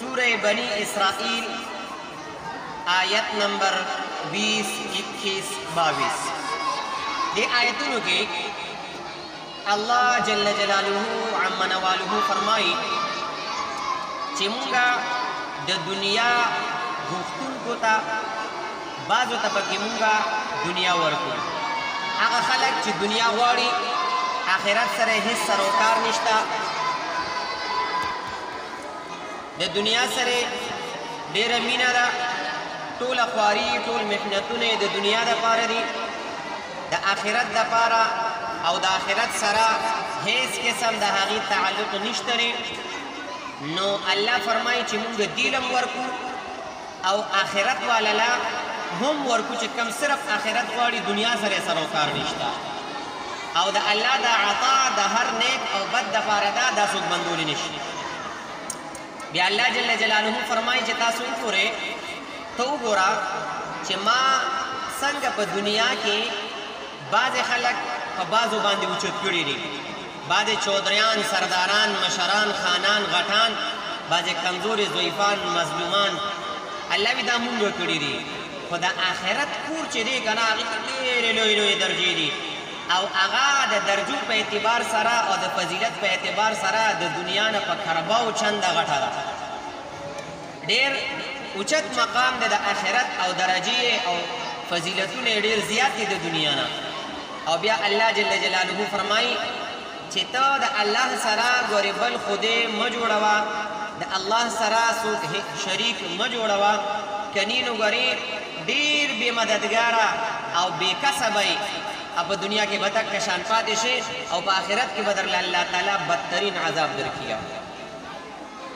سورة بنی اسرائیل آیت نمبر بیس، اکیس، باویس دې آیتونو کې الله جل جلاله عم نواله فرمایي چې مونږه د دنیا غوښتونکو ته بعضو ته پکې مونږه دنیا ورکو هغه خلک چې دنیا غواړي آخرت سره هیڅ سروکار نشته د دنیا سره ډیره مینه ده ټول خواري ټول محنتونه د دنیا د پاره دي د آخرت د پاره او د آخرت سره هیڅ قسم د هغه تعلق نشته نو الله فرمایي چې موږ دیلم ورکو او اخرت واله له هم ورکو چې کوم صرف اخرت غواړي دنیا سره یې سروکار نشته او د الله دا عطا د هر نیک او بد د پاره ده دا څوک بندولی نشي بیا الله جل جلاله فرمایي چې تاسو وګورئ ته وګوره چې ما څنګه په دنیا کې بعضې خلک په بعضو باندې اوچت کړي دي، بعضې چودریان، سرداران، مشران، خانان، غټان، بعضې کمزورې، ضعیفان، مظلومان، الله وي دا مونږ کړي دي، خو د آخرت کور چې دی کنه هغه کې ډېرې لویې لویې درجې دي او هغه د درجو په اعتبار سره او د فضیلت په اعتبار سره د دنیا نه په کرباو چنده غټه ده. ډیر اوچت مقام دی د اخرت او درجی یی او فضیلتونه یی ډیر زیات دی د دنیا نه او بیا الله جل جلاله فرمایی چی ته د الله سره ګوری بل خدای مه جوړوه د الله سره څوک شریک مه جوړوه کنی نو ګوری ډیر بی مددګاره او بی کسه به یی او په دنیا کی به دک شان پاتی شی او په اخرت کی به درله الله تعالی بدترین عذاب درکیه.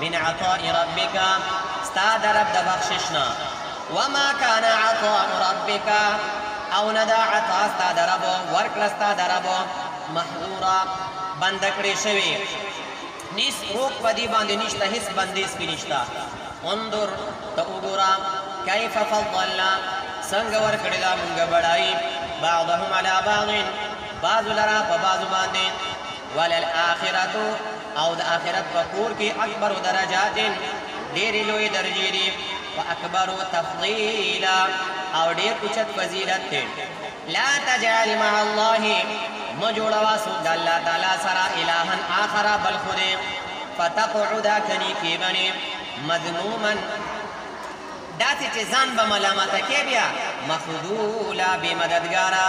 من عطاء ربک، ستا د رب د بخشش نه، وما کان عطاء ربک، او نه ده عطاء ستا د رب، ورکړه ستا د رب، محظورا، بنده کړې شوې، نیس روک په دې باندې نشته، هیڅ بندیز پې نشته، انظر، ته وګوره، کیف فضلنا، څنګه ورکړې ده مونږ بډای، بعضهم علی بعض، بعضو لره په بعضو باندې، وللآخرة، او د آخرت په کور کې اکبر درجات ډېرې لويې درجې دي و اکبر تفضيلا او ډېر اوچت فضيلت دی لا تجعل مع الله مه جوړوه څوک د الله تعالی سره الها آخر بل خدای فتقعد کني کېږنې مذموما داسې چې ځان به ملامته کې بیا مخذولا بې مددګاره